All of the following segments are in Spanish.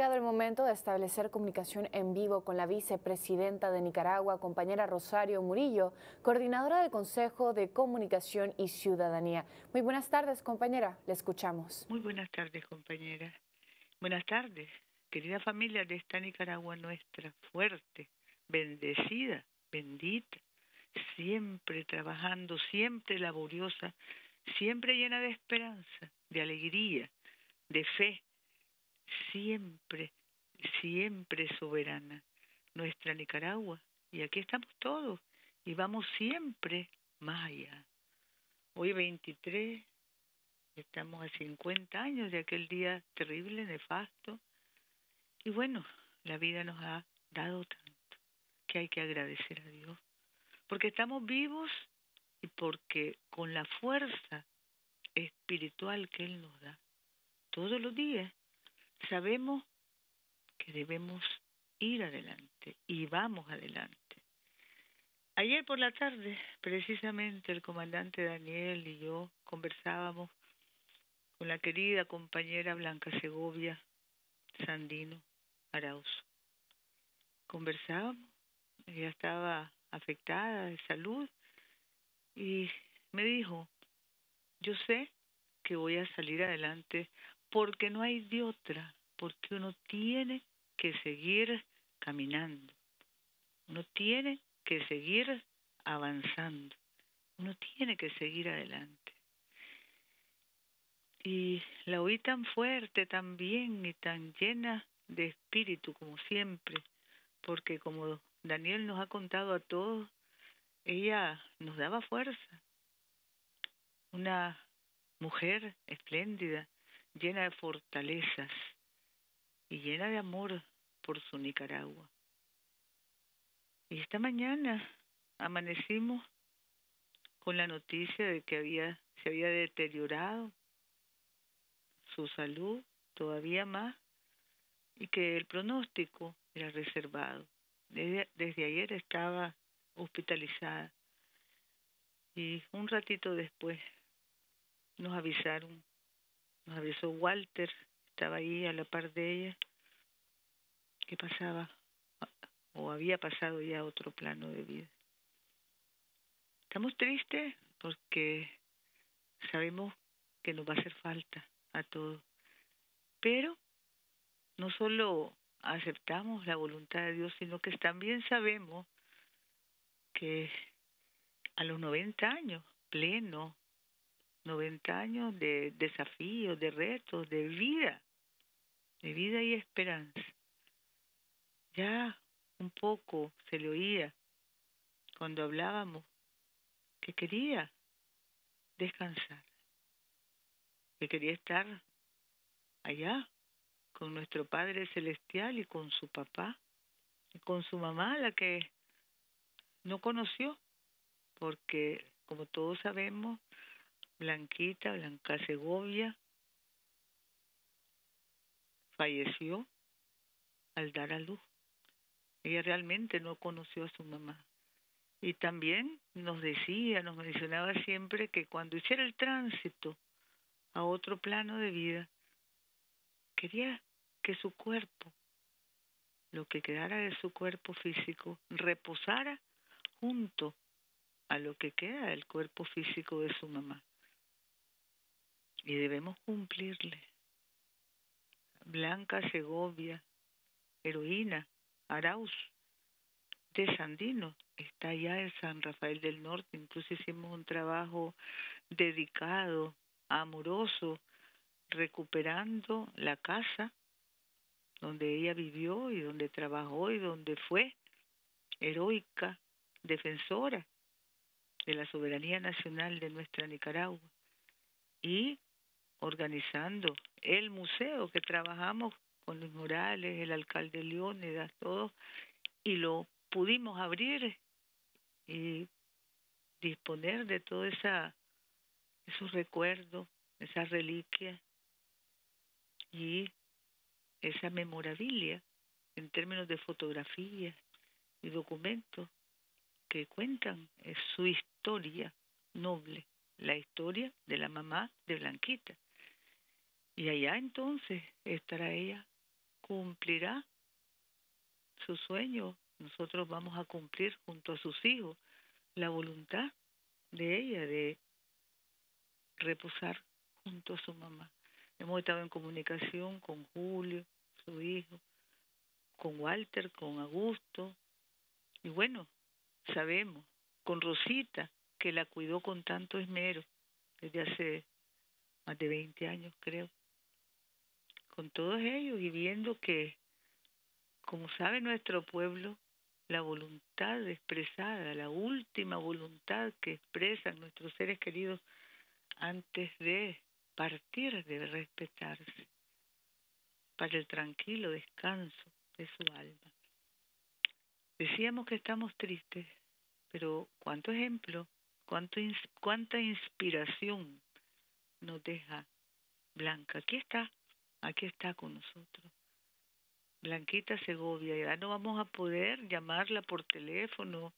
llegado el momento de establecer comunicación en vivo con la vicepresidenta de Nicaragua, compañera Rosario Murillo, coordinadora del Consejo de Comunicación y Ciudadanía. Muy buenas tardes, compañera. Le escuchamos. Muy buenas tardes, compañera. Buenas tardes, querida familia de esta Nicaragua nuestra, fuerte, bendecida, bendita, siempre trabajando, siempre laboriosa, siempre llena de esperanza, de alegría, de fe siempre, siempre soberana, nuestra Nicaragua. Y aquí estamos todos y vamos siempre más allá. Hoy 23, estamos a 50 años de aquel día terrible, nefasto. Y bueno, la vida nos ha dado tanto que hay que agradecer a Dios. Porque estamos vivos y porque con la fuerza espiritual que Él nos da todos los días sabemos que debemos ir adelante y vamos adelante. Ayer por la tarde, precisamente, el comandante Daniel y yo conversábamos con la querida compañera Blanca Segovia Sandino Arauz. Conversábamos, ella estaba afectada de salud y me dijo, yo sé que voy a salir adelante porque no hay de otra, porque uno tiene que seguir caminando, uno tiene que seguir avanzando, uno tiene que seguir adelante. Y la oí tan fuerte también y tan llena de espíritu como siempre, porque como Daniel nos ha contado a todos, ella nos daba fuerza. Una mujer espléndida, llena de fortalezas y llena de amor por su Nicaragua. Y esta mañana amanecimos con la noticia de que había, se había deteriorado su salud todavía más y que el pronóstico era reservado. Desde, desde ayer estaba hospitalizada y un ratito después nos avisaron nos avisó Walter, estaba ahí a la par de ella, que pasaba o había pasado ya a otro plano de vida. Estamos tristes porque sabemos que nos va a hacer falta a todos, pero no solo aceptamos la voluntad de Dios, sino que también sabemos que a los 90 años, pleno, 90 años de desafíos, de retos, de vida, de vida y esperanza. Ya un poco se le oía cuando hablábamos que quería descansar, que quería estar allá con nuestro Padre Celestial y con su papá y con su mamá, la que no conoció, porque como todos sabemos, Blanquita, Blanca Segovia, falleció al dar a luz. Ella realmente no conoció a su mamá. Y también nos decía, nos mencionaba siempre que cuando hiciera el tránsito a otro plano de vida, quería que su cuerpo, lo que quedara de su cuerpo físico, reposara junto a lo que queda del cuerpo físico de su mamá y debemos cumplirle. Blanca Segovia, heroína, Arauz, de Sandino, está allá en San Rafael del Norte, incluso hicimos un trabajo dedicado, amoroso, recuperando la casa donde ella vivió y donde trabajó y donde fue heroica defensora de la soberanía nacional de nuestra Nicaragua. Y organizando el museo que trabajamos con los Morales, el alcalde Leónidas, todo, y lo pudimos abrir y disponer de todo esa esos recuerdos, esas reliquias y esa memorabilia en términos de fotografías y documentos que cuentan su historia noble, la historia de la mamá de Blanquita. Y allá entonces estará ella cumplirá su sueño. Nosotros vamos a cumplir junto a sus hijos la voluntad de ella de reposar junto a su mamá. Hemos estado en comunicación con Julio, su hijo, con Walter, con Augusto, y bueno, sabemos, con Rosita, que la cuidó con tanto esmero desde hace más de 20 años, creo, con todos ellos y viendo que, como sabe nuestro pueblo, la voluntad expresada, la última voluntad que expresan nuestros seres queridos antes de partir debe respetarse para el tranquilo descanso de su alma. Decíamos que estamos tristes, pero cuánto ejemplo, cuánto, cuánta inspiración nos deja Blanca. Aquí está, aquí está con nosotros. Blanquita Segovia, ya no vamos a poder llamarla por teléfono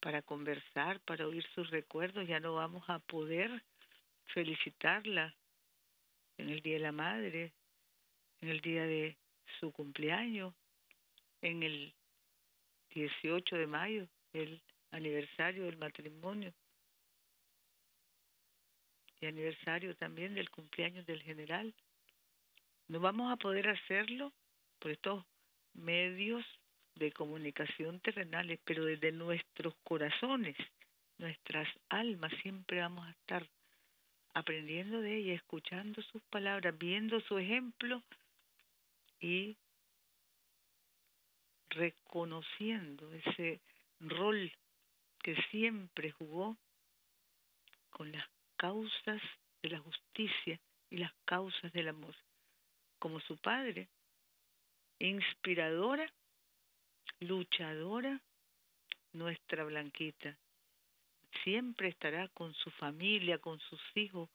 para conversar, para oír sus recuerdos, ya no vamos a poder felicitarla en el Día de la Madre, en el día de su cumpleaños, en el 18 de mayo, el aniversario del matrimonio y aniversario también del cumpleaños del general. No vamos a poder hacerlo por estos medios de comunicación terrenales, pero desde nuestros corazones, nuestras almas, siempre vamos a estar aprendiendo de ella, escuchando sus palabras, viendo su ejemplo y reconociendo ese rol que siempre jugó con las causas de la justicia y las causas del amor. Como su padre, inspiradora, luchadora, nuestra Blanquita. Siempre estará con su familia, con sus hijos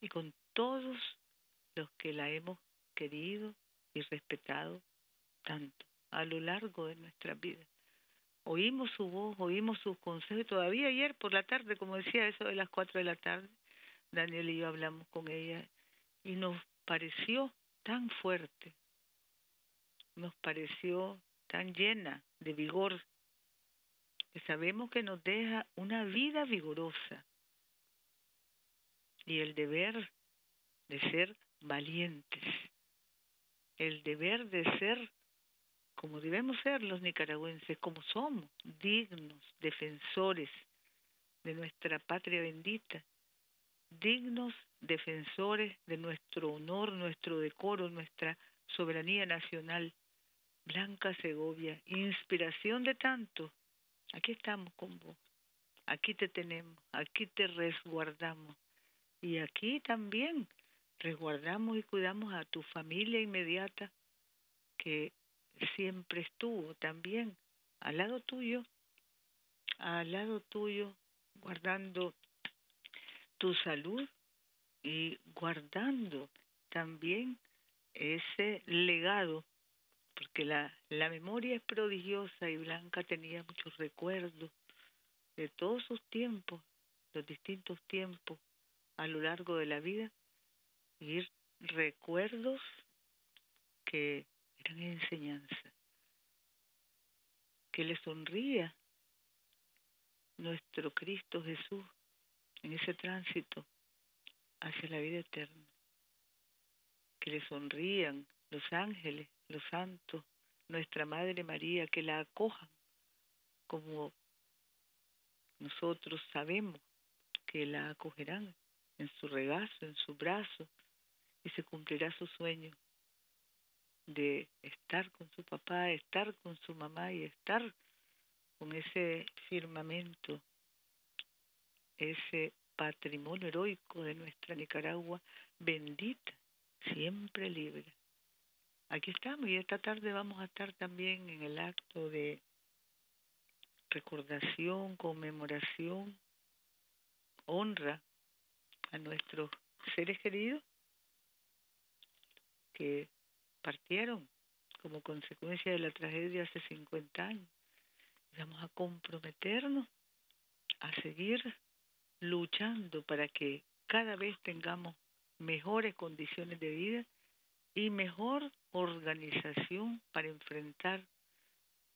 y con todos los que la hemos querido y respetado tanto a lo largo de nuestra vida. Oímos su voz, oímos sus consejos. Todavía ayer por la tarde, como decía, eso de las cuatro de la tarde, Daniel y yo hablamos con ella y nos pareció tan fuerte, nos pareció tan llena de vigor, que sabemos que nos deja una vida vigorosa y el deber de ser valientes, el deber de ser como debemos ser los nicaragüenses, como somos, dignos defensores de nuestra patria bendita, dignos defensores de nuestro honor, nuestro decoro, nuestra soberanía nacional. Blanca Segovia, inspiración de tanto. Aquí estamos con vos. Aquí te tenemos, aquí te resguardamos. Y aquí también resguardamos y cuidamos a tu familia inmediata que siempre estuvo también al lado tuyo, al lado tuyo, guardando tu salud y guardando también ese legado, porque la, la memoria es prodigiosa y Blanca tenía muchos recuerdos de todos sus tiempos, los distintos tiempos a lo largo de la vida, y recuerdos que eran enseñanza, que le sonría nuestro Cristo Jesús en ese tránsito hacia la vida eterna, que le sonrían los ángeles, los santos, nuestra Madre María, que la acojan como nosotros sabemos que la acogerán en su regazo, en su brazo, y se cumplirá su sueño de estar con su papá, estar con su mamá y estar con ese firmamento, ese patrimonio heroico de nuestra Nicaragua bendita, siempre libre. Aquí estamos y esta tarde vamos a estar también en el acto de recordación, conmemoración, honra a nuestros seres queridos que partieron como consecuencia de la tragedia hace 50 años. Vamos a comprometernos a seguir luchando para que cada vez tengamos mejores condiciones de vida y mejor organización para enfrentar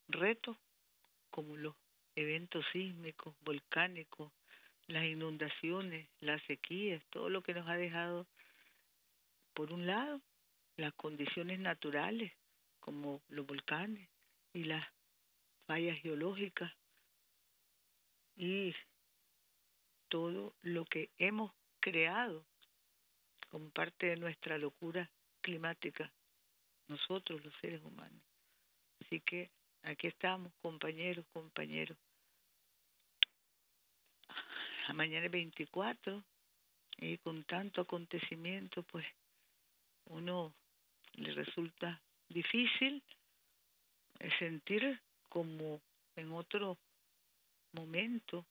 retos como los eventos sísmicos, volcánicos, las inundaciones, las sequías, todo lo que nos ha dejado, por un lado, las condiciones naturales como los volcanes y las fallas geológicas y todo lo que hemos creado como parte de nuestra locura climática, nosotros los seres humanos. Así que aquí estamos, compañeros, compañeros. A mañana es 24 y con tanto acontecimiento, pues uno le resulta difícil sentir como en otro momento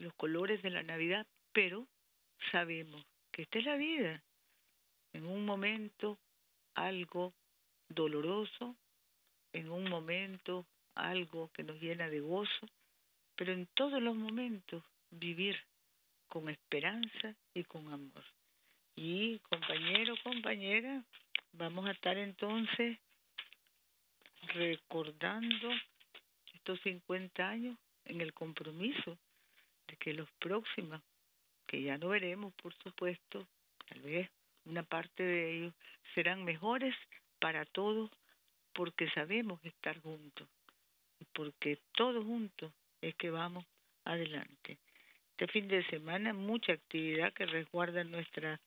los colores de la Navidad, pero sabemos que esta es la vida. En un momento algo doloroso, en un momento algo que nos llena de gozo, pero en todos los momentos vivir con esperanza y con amor. Y compañero, compañera, vamos a estar entonces recordando estos 50 años en el compromiso de que los próximos, que ya no veremos, por supuesto, tal vez una parte de ellos serán mejores para todos porque sabemos estar juntos y porque todos juntos es que vamos adelante. Este fin de semana mucha actividad que resguarda nuestra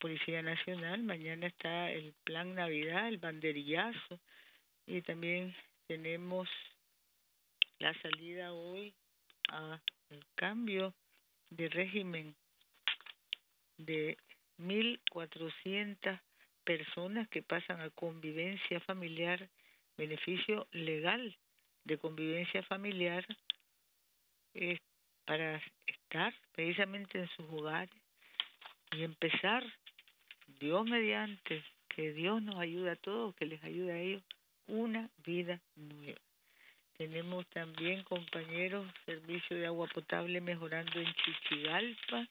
Policía Nacional. Mañana está el Plan Navidad, el banderillazo y también tenemos la salida hoy a el cambio de régimen de 1.400 personas que pasan a convivencia familiar, beneficio legal de convivencia familiar es para estar precisamente en sus hogares y empezar, Dios mediante, que Dios nos ayude a todos, que les ayude a ellos, una vida nueva. Tenemos también, compañeros, servicio de agua potable mejorando en Chichigalpa,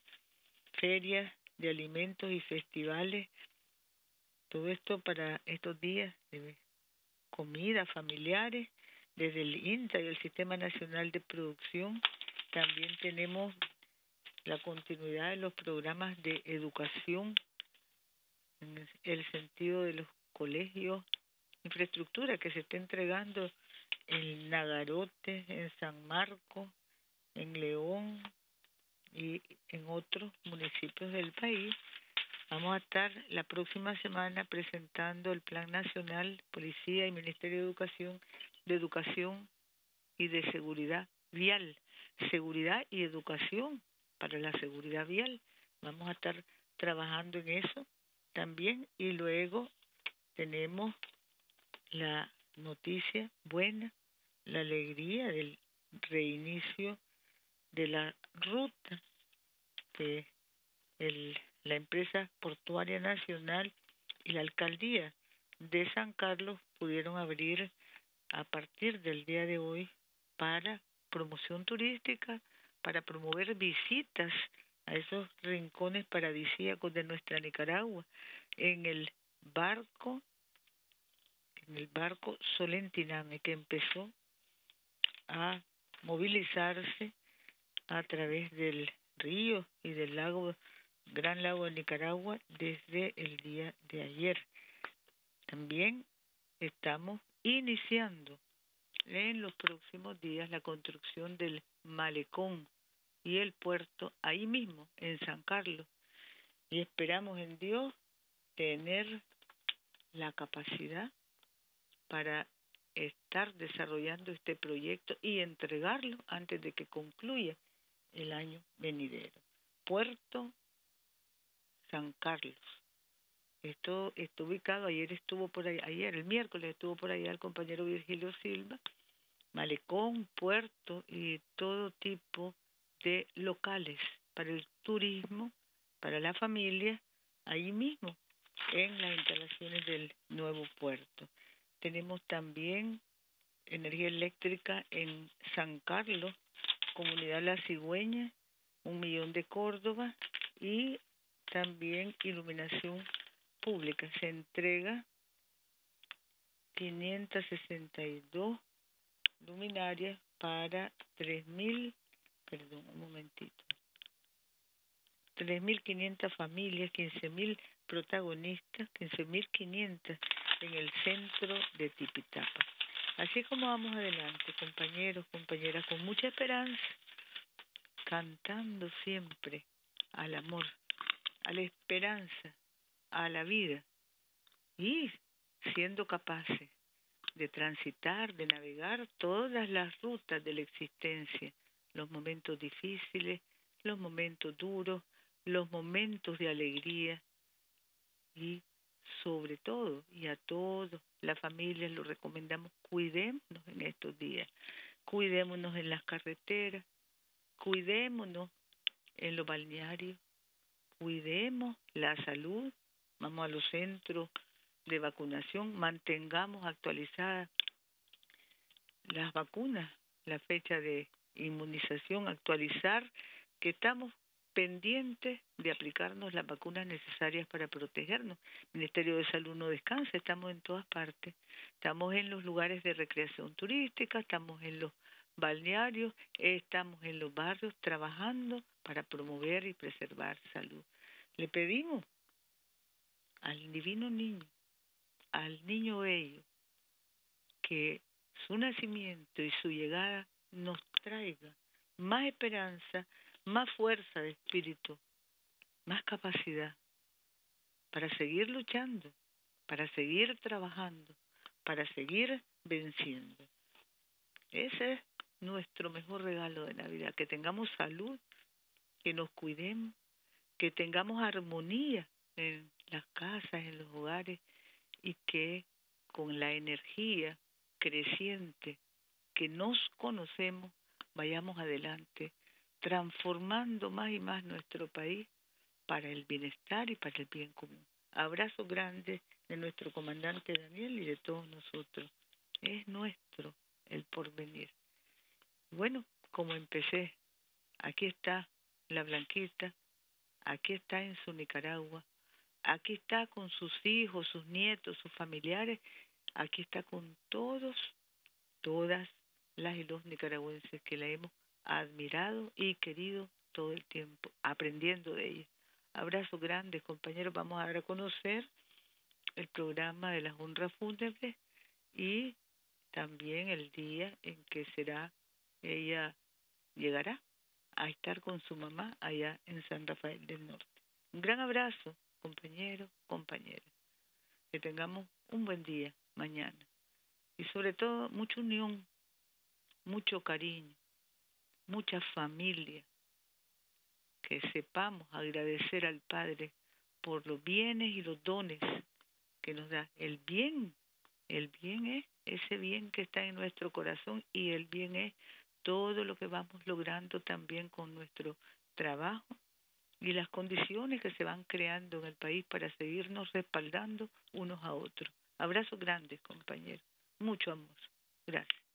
ferias de alimentos y festivales. Todo esto para estos días de comida familiares, desde el INTA y el Sistema Nacional de Producción. También tenemos la continuidad de los programas de educación en el sentido de los colegios, infraestructura que se está entregando en Nagarote, en San Marcos, en León y en otros municipios del país. Vamos a estar la próxima semana presentando el Plan Nacional, Policía y Ministerio de Educación, de Educación y de Seguridad Vial. Seguridad y educación para la seguridad vial. Vamos a estar trabajando en eso también y luego tenemos la noticia buena, la alegría del reinicio de la ruta de el, la empresa portuaria nacional y la alcaldía de San Carlos pudieron abrir a partir del día de hoy para promoción turística, para promover visitas a esos rincones paradisíacos de nuestra Nicaragua. En el barco en el barco Solentiname que empezó a movilizarse a través del río y del lago Gran Lago de Nicaragua desde el día de ayer. También estamos iniciando en los próximos días la construcción del malecón y el puerto ahí mismo, en San Carlos. Y esperamos en Dios tener la capacidad para estar desarrollando este proyecto y entregarlo antes de que concluya el año venidero. Puerto San Carlos. Esto está ubicado, ayer estuvo por ahí, ayer, el miércoles estuvo por allá el compañero Virgilio Silva, malecón, puerto y todo tipo de locales para el turismo, para la familia, ahí mismo, en las instalaciones del nuevo puerto. Tenemos también energía eléctrica en San Carlos, Comunidad La Cigüeña, un millón de Córdoba y también iluminación República se entrega 562 luminarias para 3.000, perdón, un momentito, 3.500 familias, 15.000 protagonistas, 15.500 en el centro de Tipitapa. Así como vamos adelante, compañeros, compañeras, con mucha esperanza, cantando siempre al amor, a la esperanza, a la vida y siendo capaces de transitar, de navegar todas las rutas de la existencia, los momentos difíciles, los momentos duros, los momentos de alegría y sobre todo y a todos las familias lo recomendamos cuidémonos en estos días cuidémonos en las carreteras cuidémonos en los balnearios cuidemos la salud vamos a los centros de vacunación mantengamos actualizadas las vacunas la fecha de inmunización actualizar que estamos pendientes de aplicarnos las vacunas necesarias para protegernos. El Ministerio de Salud no descansa, estamos en todas partes. Estamos en los lugares de recreación turística, estamos en los balnearios, estamos en los barrios trabajando para promover y preservar salud. Le pedimos al divino niño, al niño bello, que su nacimiento y su llegada nos traiga más esperanza, más fuerza de espíritu, más capacidad para seguir luchando, para seguir trabajando, para seguir venciendo. Ese es nuestro mejor regalo de Navidad, que tengamos salud, que nos cuidemos, que tengamos armonía en las casas, en los hogares y que con la energía creciente que nos conocemos vayamos adelante transformando más y más nuestro país para el bienestar y para el bien común. Abrazo grande de nuestro comandante Daniel y de todos nosotros. Es nuestro el porvenir. Bueno, como empecé, aquí está la Blanquita, aquí está en su Nicaragua, aquí está con sus hijos, sus nietos, sus familiares, aquí está con todos, todas las y los nicaragüenses que la hemos admirado y querido todo el tiempo, aprendiendo de ella. Abrazo grande, compañeros. Vamos a reconocer el programa de las honras fúnebres y también el día en que será ella llegará a estar con su mamá allá en San Rafael del Norte. Un gran abrazo, compañeros, compañeras. Que tengamos un buen día mañana y sobre todo mucha unión, mucho cariño, mucha familia, que sepamos agradecer al Padre por los bienes y los dones que nos da. El bien, el bien es ese bien que está en nuestro corazón y el bien es todo lo que vamos logrando también con nuestro trabajo y las condiciones que se van creando en el país para seguirnos respaldando unos a otros. Abrazos grandes, compañeros. Mucho amor. Gracias.